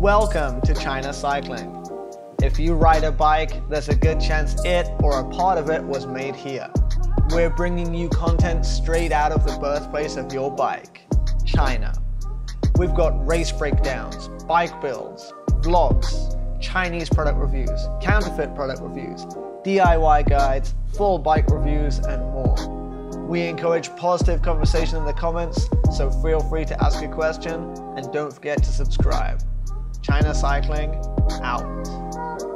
Welcome to China Cycling. If you ride a bike, there's a good chance it or a part of it was made here. We're bringing you content straight out of the birthplace of your bike, China. We've got race breakdowns, bike builds, vlogs, Chinese product reviews, counterfeit product reviews, DIY guides, full bike reviews, and more. We encourage positive conversation in the comments, so feel free to ask a question and don't forget to subscribe. China Cycling out.